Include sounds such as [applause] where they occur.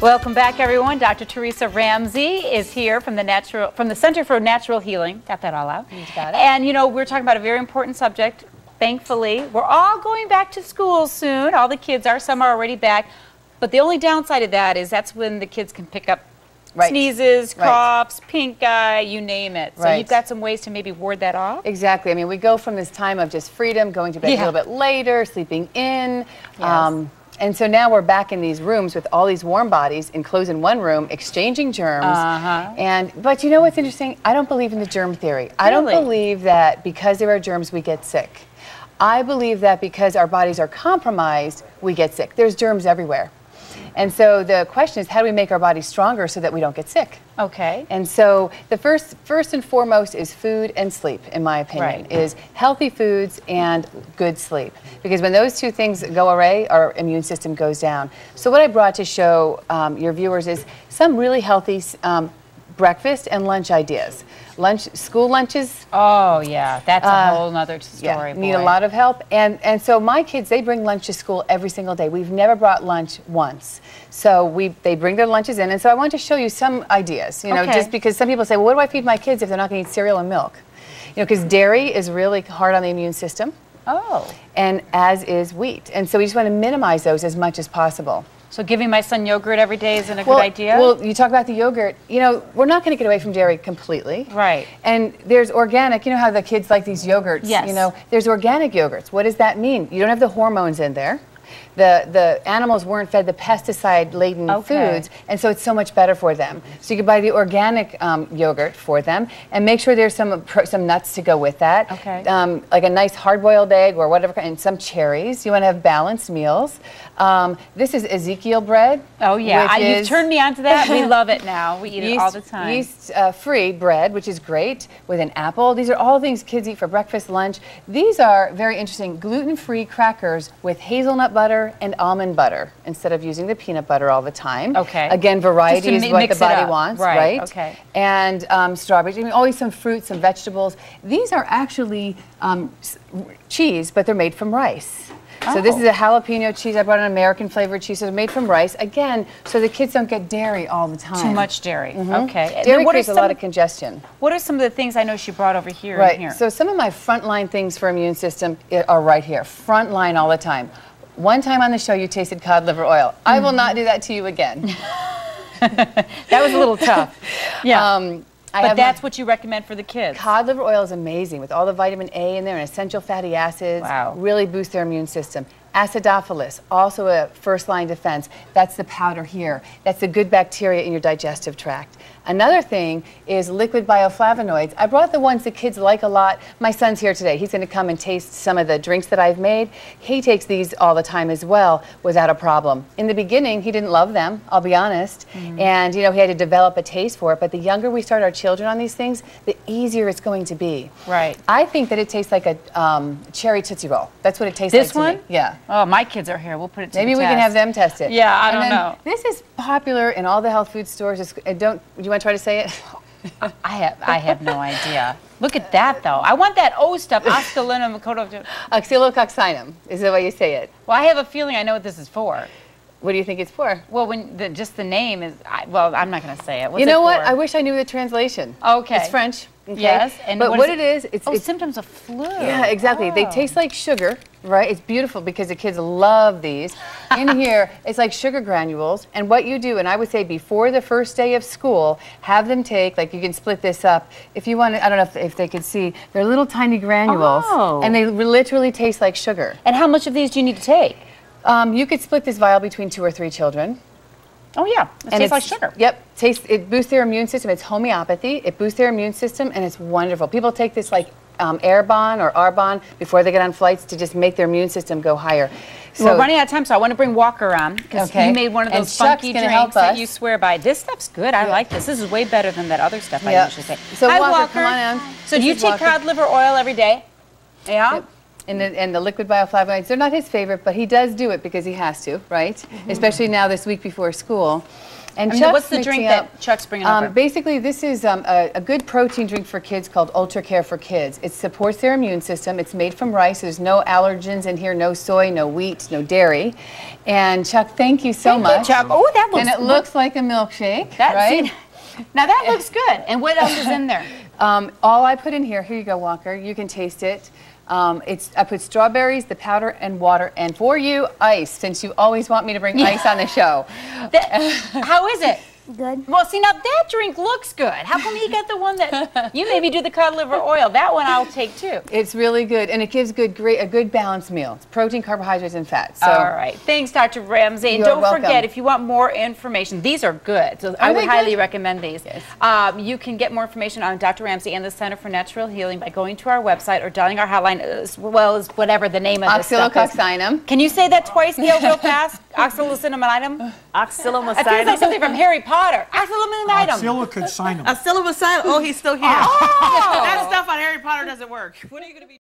Welcome back, everyone. Dr. Theresa Ramsey is here from the natural from the Center for Natural Healing. Got that all out. got it. And you know, we're talking about a very important subject. Thankfully, we're all going back to school soon. All the kids are. Some are already back. But the only downside of that is that's when the kids can pick up Right. sneezes, Right. coughs, pink eye, you name it. So Right. you've got some ways to maybe ward that off. Exactly. I mean, we go from this time of just freedom, going to bed Yeah. a little bit later, sleeping in. Yes. Um, and so now we're back in these rooms with all these warm bodies enclosed in one room, exchanging germs. Uh-huh. And but you know what's interesting? I don't believe in the germ theory. I don't believe that because there are germs we get sick. I believe that because our bodies are compromised, we get sick. There's germs everywhere. And so the question is how do we make our bodies stronger so that we don't get sick? Okay. And so the first, first and foremost is food and sleep, in my opinion, Right. is healthy foods and good sleep. Because when those two things go away, our immune system goes down. So what I brought to show um, your viewers is some really healthy um, breakfast and lunch ideas. Lunch, school lunches, Oh yeah, that's a Uh, whole other story. need a lot of help. And, and so my kids, they bring lunch to school every single day. We've never brought lunch once. So we, they bring their lunches in. And so I want to show you some ideas, you know, Okay. just because some people say, well, what do I feed my kids if they're not going to eat cereal and milk? You know, because dairy is really hard on the immune system, Oh. and as is wheat. And so we just want to minimize those as much as possible. So giving my son yogurt every day isn't a well, good idea? Well, you talk about the yogurt. You know, we're not going to get away from dairy completely. Right. And there's organic. You know how the kids like these yogurts. Yes. You know, there's organic yogurts. What does that mean? You don't have the hormones in there. The, the animals weren't fed the pesticide laden Okay. foods, and so it's so much better for them. So you could buy the organic um, yogurt for them, and make sure there's some some nuts to go with that. Okay. Um, like a nice hard-boiled egg or whatever, and some cherries. You want to have balanced meals. Um, this is Ezekiel bread. oh yeah, I, you've turned me onto that. We [laughs] love it now. We eat it all the time. Yeast uh, free bread, which is great, with an apple. These are all things kids eat for breakfast, lunch. These are very interesting gluten free crackers with hazelnut butter and almond butter instead of using the peanut butter all the time. Okay. Again, variety is what the body up. wants, Right, right? okay. And um, strawberries. I mean, always some fruits, some vegetables. These are actually um, cheese, but they're made from rice. So this Oh. is a jalapeno cheese. I brought an American flavored cheese. It's made from rice. Again, so the kids don't get dairy all the time. Too much dairy. Okay. And then Dairy what creates a lot of congestion. What are some of the things I know she brought over here Right. here? So some of my frontline things for immune system are right here. Frontline all the time. One time on the show, you tasted cod liver oil. I will not do that to you again. [laughs] that was a little tough. [laughs] Yeah. Um, but that's what you recommend for the kids. Cod liver oil is amazing with all the vitamin A in there and essential fatty acids. Wow. Really boost their immune system. Acidophilus, also a first line defense. That's the powder here. That's the good bacteria in your digestive tract. Another thing is liquid bioflavonoids. I brought the ones the kids like a lot. My son's here today. He's going to come and taste some of the drinks that I've made. He takes these all the time as well without a problem. In the beginning, he didn't love them, I'll be honest. And, you know, he had to develop a taste for it. But the younger we start our children on these things, the easier it's going to be. Right. I think that it tastes like a um, cherry Tootsie Roll. That's what it tastes This like to one? me. Yeah. Oh, my kids are here. We'll put it to Maybe we can have them test it. Yeah, I And don't know. This is popular in all the health food stores. It's, uh, don't do you want to try to say it? [laughs] I have I have no idea. Look at that though. I want that O stuff. Oscalinum coto- [laughs] Oscillococcinum is the way you say it. Well, I have a feeling I know what this is for. What do you think it's for? Well, when the, just the name is, I, well, I'm not going to say it. What's you know it what? I wish I knew the translation. Okay. It's French. Okay? Yes, and but what what, is it is, it's, oh, it's symptoms of flu. Yeah, exactly. They Oh. taste like sugar, right? It's beautiful because the kids love these. In [laughs] here, it's like sugar granules. And what you do, and I would say before the first day of school, have them take, like you can split this up. If you want to, I don't know if, if they could see, they're little tiny granules. Oh. And they literally taste like sugar. And how much of these do you need to take? Um, you could split this vial between two or three children. Oh yeah, it tastes like sugar. Yep, taste it boosts their immune system. It's homeopathy. It boosts their immune system, and it's wonderful. People take this like um, Airborne or Arbonne before they get on flights to just make their immune system go higher. So We're running out of time, so I want to bring Walker on because Okay. you made one of those funky drinks help that you swear by. This stuff's good. I like this. This is way better than that other stuff I Yeah. usually say. So Hi, Walker, Walker. come on in. So This do you take Walker. cod liver oil every day? Yeah. Yep. And the, and the liquid bioflavonoids, they're not his favorite, but he does do it because he has to, right? Mm-hmm. Especially now this week before school. And Chuck's what's the drink up- that Chuck's bringing um, over? Basically, this is um, a, a good protein drink for kids called Ultra Care for Kids. It supports their immune system. It's made from rice. There's no allergens in here, no soy, no wheat, no dairy. And Chuck, thank you so Thank you, much. Chuck. Oh, that looks And it looks like a milkshake, right? now that looks good. And what else is in there? [laughs] Um, all I put in here, here you go, Walker. You can taste it. Um, it's I put strawberries, the powder, and water, and for you, ice. Since you always want me to bring ice on the show. That- how is it? Good. Well, see, now that drink looks good. How come you got the one that [laughs] you maybe do the cod liver oil? That one I'll take too. It's really good, and it gives good, great, a good balanced meal. It's protein, carbohydrates, and fats. So All right. Thanks, Dr. Ramsey. And don't welcome. forget, if you want more information, these are good. So I would highly good? recommend these. Um, you can get more information on Dr. Ramsey and the Center for Natural Healing by going to our website or dialing our hotline as well as whatever the name of this stuff is. Can you say that twice, Gail, real fast? Oxalocinamitum? Oxalomocidum. [laughs] It feels like something from Harry Potter. Oxalocinamitum. Silicon sign [laughs] 'em. Oxalomocidum. Uh, oh, he's still here. Oh. [laughs] that stuff on Harry Potter doesn't work. What are you going to be?